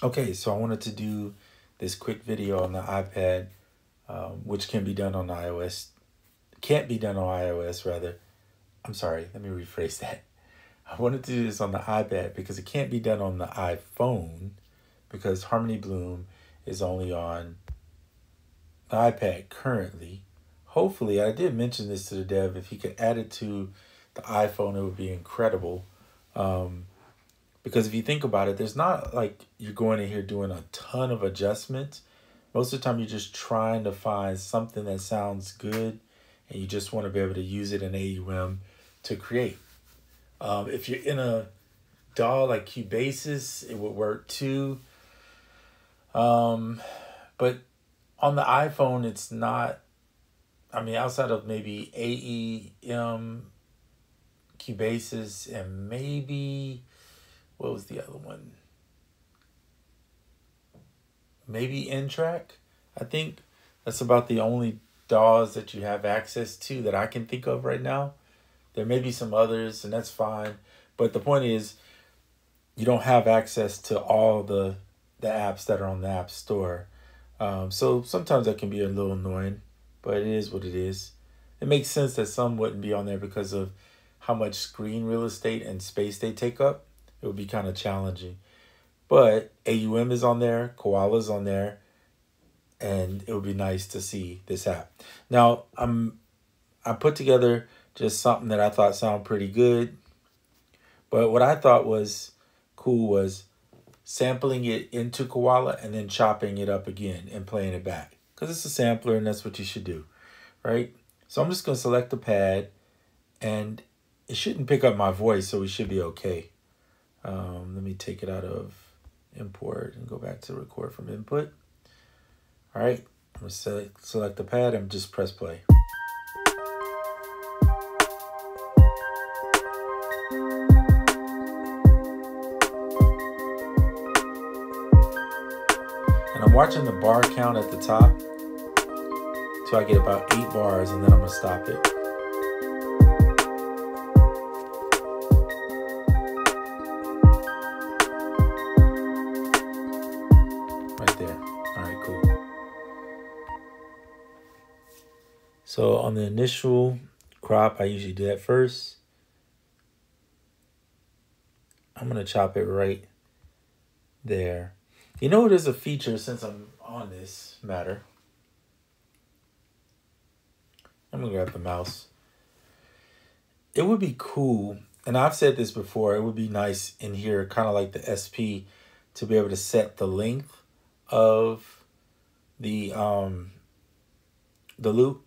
Okay, so I wanted to do this quick video on the iPad, um, which can be done on iOS. Can't be done on iOS, rather. I'm sorry, let me rephrase that. I wanted to do this on the iPad because it can't be done on the iPhone because Harmony Bloom is only on the iPad currently. Hopefully, I did mention this to the dev. If he could add it to the iPhone, it would be incredible. Um, because if you think about it, there's not like you're going in here doing a ton of adjustments. Most of the time, you're just trying to find something that sounds good and you just want to be able to use it in AUM to create. Um, if you're in a DAW like Cubasis, it would work too. Um, but on the iPhone, it's not, I mean, outside of maybe AUM, Cubasis, and maybe what was the other one? Maybe N-Track. I think that's about the only DAWs that you have access to that I can think of right now. There may be some others, and that's fine. But the point is, you don't have access to all the the apps that are on the App Store. Um, so sometimes that can be a little annoying, but it is what it is. It makes sense that some wouldn't be on there because of how much screen real estate and space they take up it would be kind of challenging. But AUM is on there, Koala's on there, and it would be nice to see this app. Now, I'm I put together just something that I thought sounded pretty good. But what I thought was cool was sampling it into Koala and then chopping it up again and playing it back. Because it's a sampler and that's what you should do, right? So I'm just going to select the pad and it shouldn't pick up my voice, so we should be okay. Um, let me take it out of import and go back to record from input. All right, I'm gonna select, select the pad and just press play. And I'm watching the bar count at the top till I get about eight bars and then I'm gonna stop it. The initial crop, I usually do that first. I'm going to chop it right there. You know, there's a feature since I'm on this matter. I'm going to grab the mouse. It would be cool, and I've said this before, it would be nice in here, kind of like the SP, to be able to set the length of the um the loop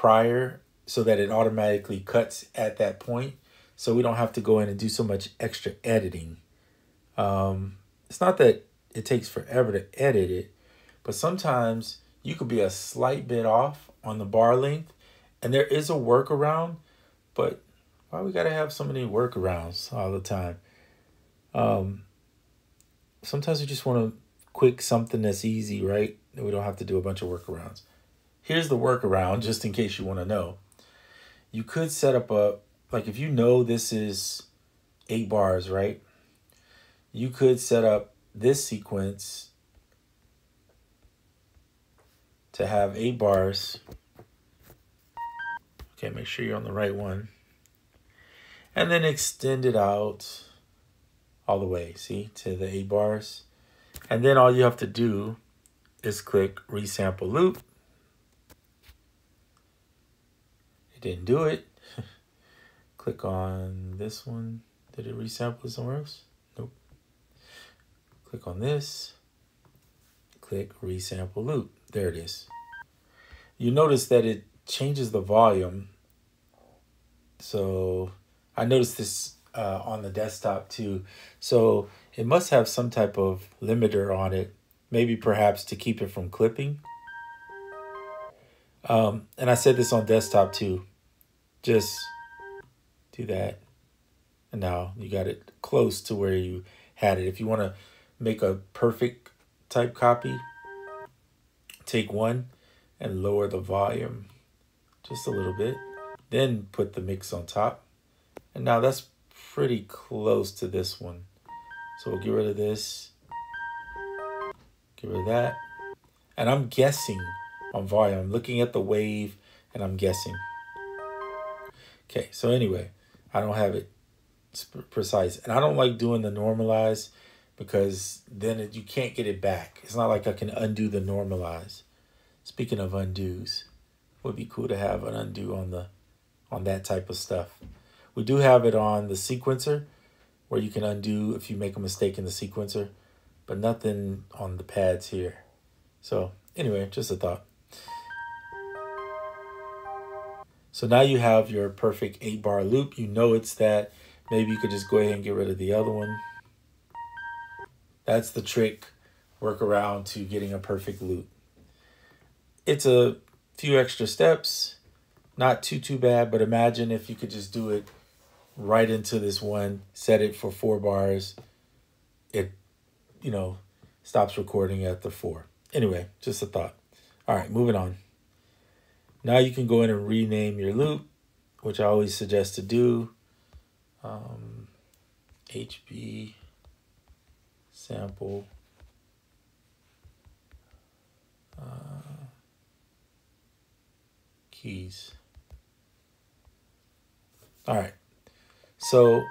prior so that it automatically cuts at that point. So we don't have to go in and do so much extra editing. Um, it's not that it takes forever to edit it, but sometimes you could be a slight bit off on the bar length and there is a workaround, but why we got to have so many workarounds all the time? Um, sometimes we just want to quick something that's easy, right? We don't have to do a bunch of workarounds. Here's the workaround, just in case you want to know. You could set up a, like if you know this is eight bars, right? You could set up this sequence to have eight bars. Okay, make sure you're on the right one. And then extend it out all the way, see, to the eight bars. And then all you have to do is click resample loop didn't do it. Click on this one. Did it resample somewhere else? Nope. Click on this. Click resample loop. There it is. You notice that it changes the volume. So I noticed this uh, on the desktop too. So it must have some type of limiter on it, maybe perhaps to keep it from clipping. Um, and I said this on desktop too just do that. And now you got it close to where you had it. If you want to make a perfect type copy, take one and lower the volume just a little bit. Then put the mix on top. And now that's pretty close to this one. So we'll get rid of this. Get rid of that. And I'm guessing on volume. I'm looking at the wave and I'm guessing. Okay, so anyway, I don't have it precise. And I don't like doing the normalize because then it, you can't get it back. It's not like I can undo the normalize. Speaking of undos, would be cool to have an undo on the on that type of stuff. We do have it on the sequencer where you can undo if you make a mistake in the sequencer, but nothing on the pads here. So anyway, just a thought. So now you have your perfect eight bar loop. You know it's that. Maybe you could just go ahead and get rid of the other one. That's the trick workaround to getting a perfect loop. It's a few extra steps, not too, too bad, but imagine if you could just do it right into this one, set it for four bars. It, you know, stops recording at the four. Anyway, just a thought. All right, moving on. Now you can go in and rename your loop, which I always suggest to do. Um, HB sample. Uh, keys. All right. So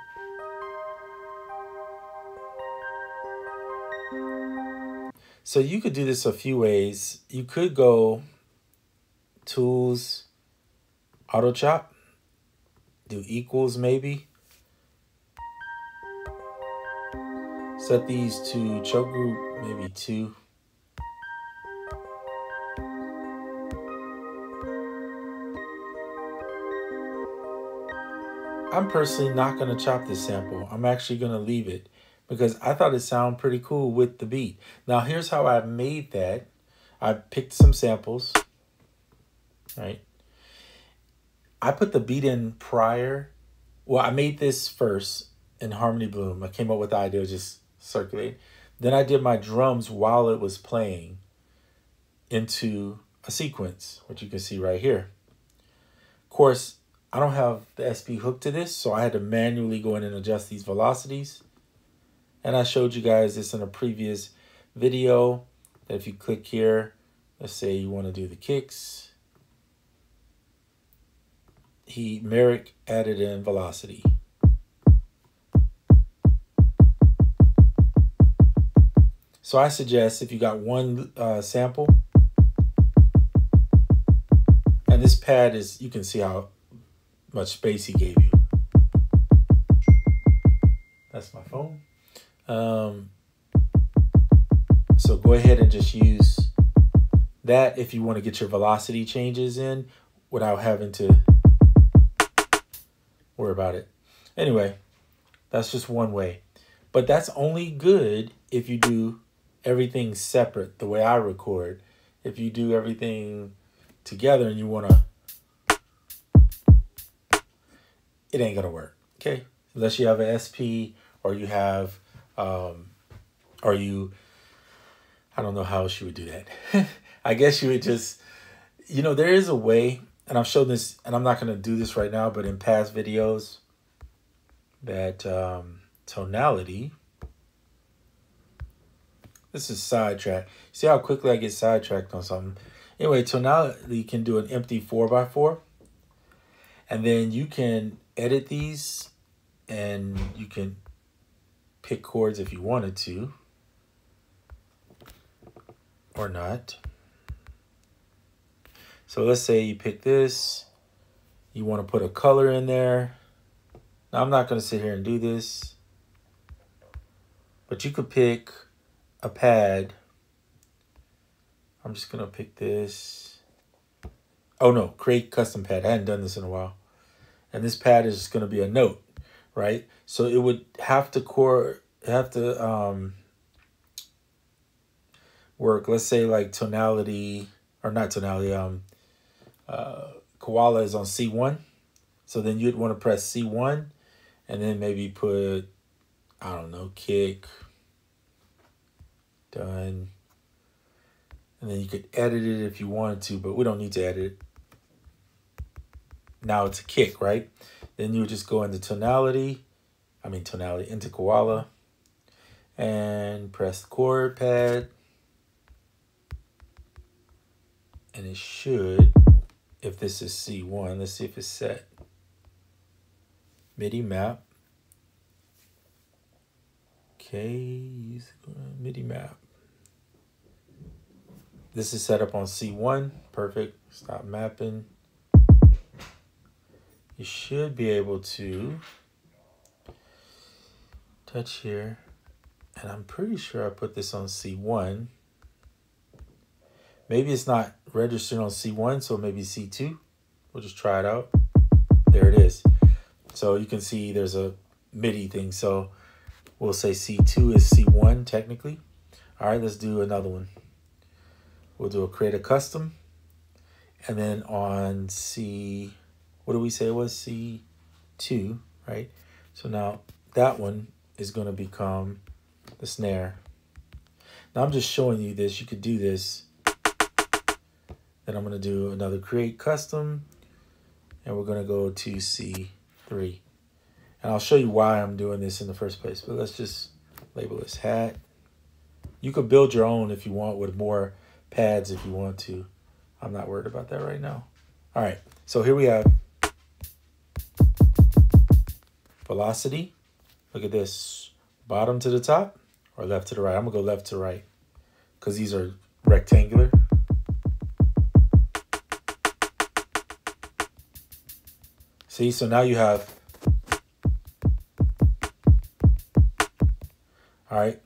So you could do this a few ways. You could go tools, auto chop, do equals maybe. Set these to choke group, maybe two. I'm personally not going to chop this sample. I'm actually going to leave it because I thought it sounded pretty cool with the beat. Now here's how I made that. I picked some samples, right? I put the beat in prior. Well, I made this first in Harmony Bloom. I came up with the idea just circulate. Then I did my drums while it was playing into a sequence, which you can see right here. Of course, I don't have the SP hook to this, so I had to manually go in and adjust these velocities. And I showed you guys this in a previous video that if you click here, let's say you want to do the kicks, he Marek added in velocity. So I suggest if you got one uh, sample, and this pad is, you can see how much space he gave you. That's my phone. Um, so go ahead and just use that if you want to get your velocity changes in without having to worry about it. Anyway, that's just one way. But that's only good if you do everything separate the way I record. If you do everything together and you want to it ain't gonna work. Okay, unless you have an SP or you have, um, or you, I don't know how else you would do that. I guess you would just, you know, there is a way, and I've shown this, and I'm not gonna do this right now, but in past videos, that um, tonality. This is sidetrack. See how quickly I get sidetracked on something. Anyway, tonality can do an empty 4x4. And then you can edit these and you can pick chords if you wanted to or not. So let's say you pick this, you want to put a color in there. Now I'm not going to sit here and do this, but you could pick a pad. I'm just going to pick this. Oh no, create custom pad. I hadn't done this in a while and this pad is going to be a note, right? So it would have to core have to um, work. Let's say like tonality or not tonality. Um, uh, koala is on C one, so then you'd want to press C one, and then maybe put I don't know kick. Done. And then you could edit it if you wanted to, but we don't need to edit it now it's a kick, right? Then you would just go into tonality, I mean tonality, into koala, and press the chord pad, And it should, if this is C1, let's see if it's set. MIDI map. Okay, MIDI map. This is set up on C1. Perfect. Stop mapping. You should be able to touch here. And I'm pretty sure I put this on C1. Maybe it's not registered on C1, so maybe C2. We'll just try it out. There it is. So you can see there's a MIDI thing. So we'll say C2 is C1 technically. All right, let's do another one. We'll do a create a custom. And then on C, what do we say it was? C2, right? So now that one is going to become the snare. Now I'm just showing you this. You could do this. Then I'm going to do another create custom. And we're going to go to C3. And I'll show you why I'm doing this in the first place. But let's just label this hat. You could build your own if you want with more pads if you want to. I'm not worried about that right now. All right, so here we have velocity. Look at this, bottom to the top or left to the right. I'm gonna go left to right because these are rectangular. See, so now you have, all right,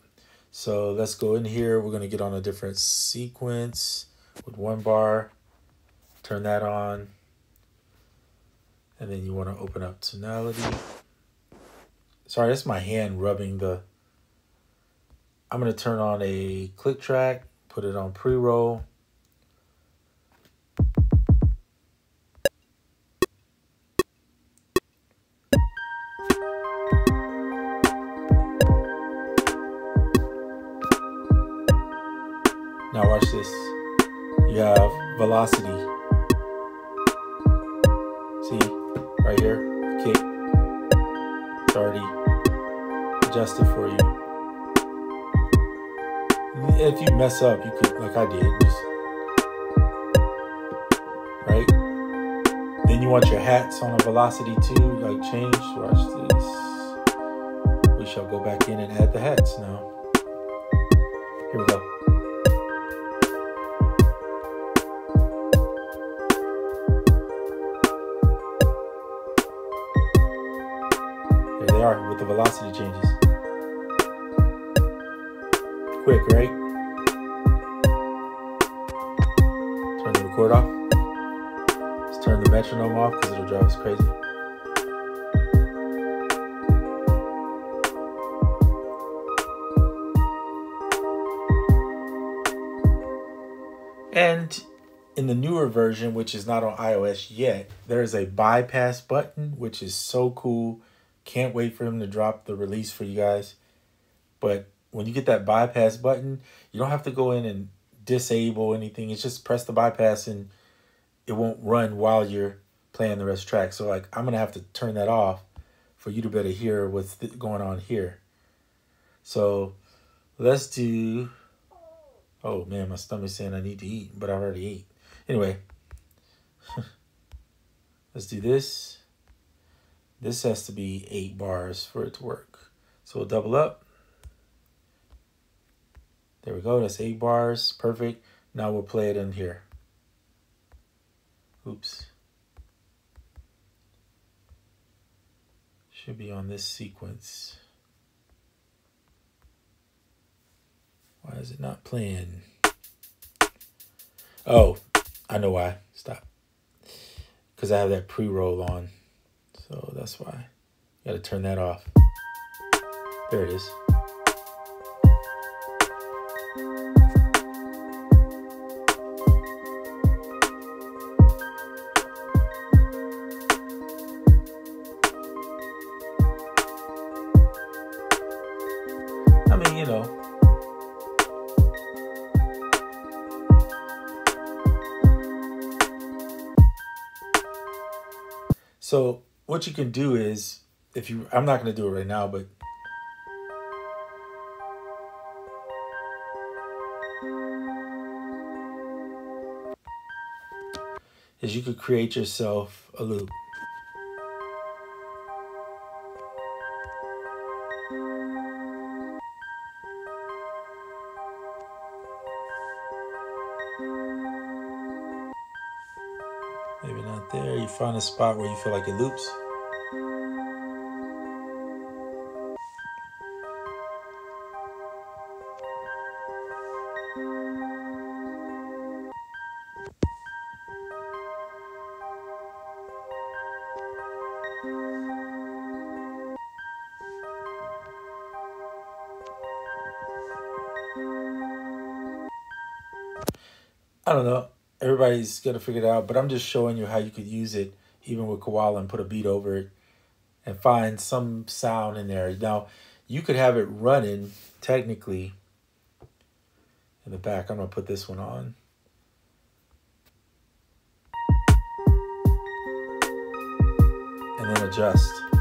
so let's go in here. We're gonna get on a different sequence with one bar, turn that on, and then you wanna open up tonality. Sorry, that's my hand rubbing the, I'm gonna turn on a click track, put it on pre-roll, mess up, you could, like I did, just, right? Then you want your hats on a velocity too, like change. Watch this. We shall go back in and add the hats now. Here we go. There they are with the velocity changes. Quick, right? Record off. Let's turn the metronome off because it'll drive us crazy. And in the newer version, which is not on iOS yet, there is a bypass button, which is so cool can't wait for him to drop the release for you guys. But when you get that bypass button, you don't have to go in and disable anything. It's just press the bypass and it won't run while you're playing the rest track. So like I'm to have to turn that off for you to better hear what's going on here. So let's do, oh man, my stomach's saying I need to eat, but I already ate. Anyway, let's do this. This has to be eight bars for it to work. So we'll double up. There we go. That's eight bars. Perfect. Now we'll play it in here. Oops. Should be on this sequence. Why is it not playing? Oh, I know why. Stop. Because I have that pre-roll on. So that's why. You gotta turn that off. There it is. So what you can do is if you I'm not going to do it right now, but is you could create yourself a loop. Maybe not there. You find a spot where you feel like it loops. Everybody's gonna figure it out, but I'm just showing you how you could use it even with Koala and put a beat over it and find some sound in there. Now, you could have it running technically in the back. I'm gonna put this one on. And then adjust.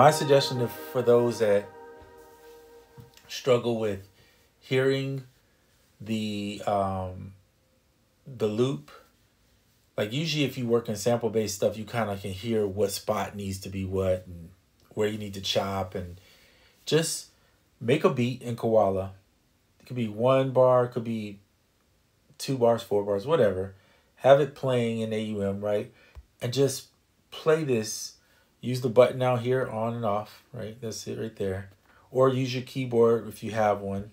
My suggestion for those that struggle with hearing the um, the loop, like usually if you work in sample based stuff, you kind of can hear what spot needs to be what and where you need to chop and just make a beat in Koala. It could be one bar, could be two bars, four bars, whatever. Have it playing in AUM, right? And just play this use the button out here on and off, right? That's it right there. Or use your keyboard if you have one.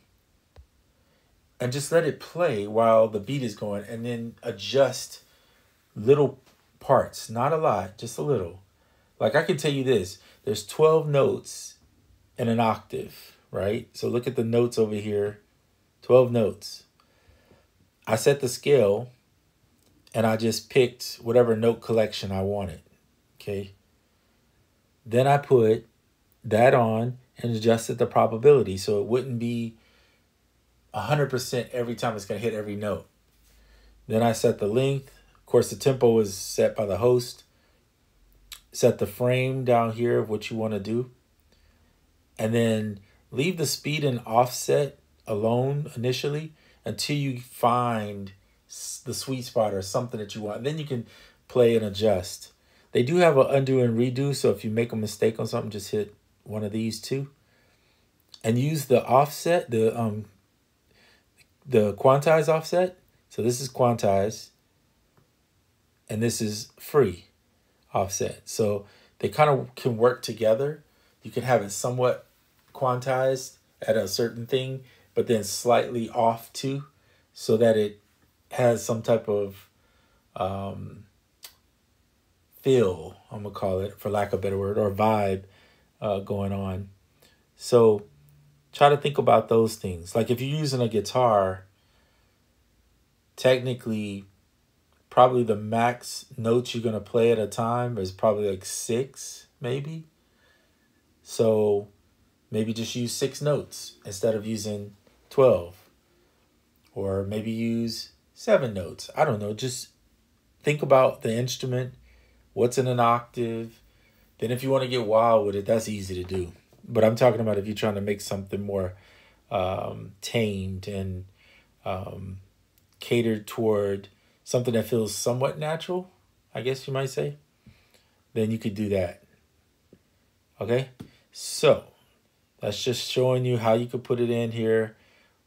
And just let it play while the beat is going and then adjust little parts, not a lot, just a little. Like I can tell you this, there's 12 notes in an octave, right? So look at the notes over here, 12 notes. I set the scale and I just picked whatever note collection I wanted, okay? Then I put that on and adjusted the probability so it wouldn't be 100% every time it's going to hit every note. Then I set the length. Of course, the tempo was set by the host. Set the frame down here of what you want to do. And then leave the speed and offset alone initially until you find the sweet spot or something that you want. Then you can play and adjust. They do have an undo and redo, so if you make a mistake on something, just hit one of these two. And use the offset, the um, the quantize offset. So this is quantize, and this is free offset. So they kind of can work together. You can have it somewhat quantized at a certain thing, but then slightly off too, so that it has some type of um, feel, I'm gonna call it, for lack of a better word, or vibe uh, going on. So try to think about those things. Like if you're using a guitar, technically, probably the max notes you're gonna play at a time is probably like six, maybe. So maybe just use six notes instead of using 12. Or maybe use seven notes. I don't know. Just think about the instrument what's in an octave. Then if you want to get wild with it, that's easy to do. But I'm talking about if you're trying to make something more um, tamed and um, catered toward something that feels somewhat natural, I guess you might say, then you could do that. Okay? So that's just showing you how you could put it in here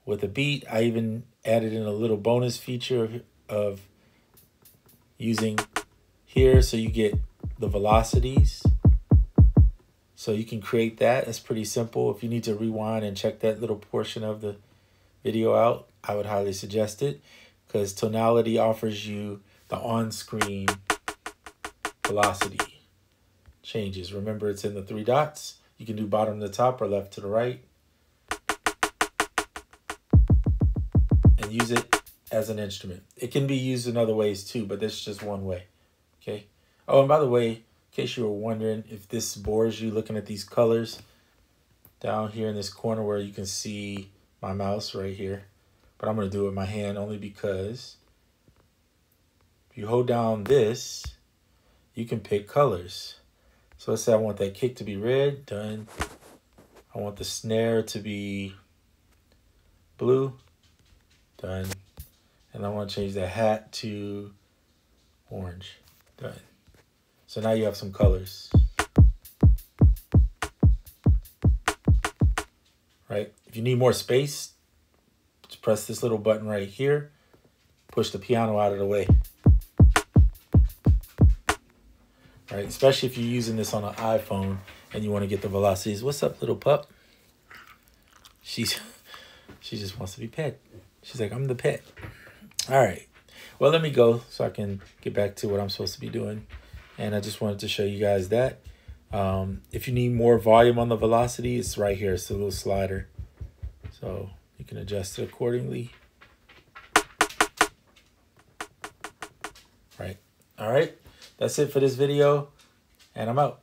with a beat. I even added in a little bonus feature of using here so you get the velocities. So you can create that. It's pretty simple. If you need to rewind and check that little portion of the video out, I would highly suggest it because tonality offers you the on-screen velocity changes. Remember, it's in the three dots. You can do bottom to top or left to the right. And use it as an instrument. It can be used in other ways too, but this is just one way. Okay. Oh, and by the way, in case you were wondering if this bores you looking at these colors, down here in this corner where you can see my mouse right here, but I'm going to do it with my hand only because if you hold down this, you can pick colors. So let's say I want that kick to be red, done. I want the snare to be blue, done. And I want to change the hat to orange, done. So now you have some colors. Right? If you need more space, just press this little button right here. Push the piano out of the way. Right? Especially if you're using this on an iPhone and you want to get the velocities. What's up, little pup? She's she just wants to be pet. She's like, I'm the pet. All right. Well, let me go so I can get back to what I'm supposed to be doing. And I just wanted to show you guys that. Um, if you need more volume on the velocity, it's right here. It's a little slider. So you can adjust it accordingly. Right. All right. That's it for this video. And I'm out.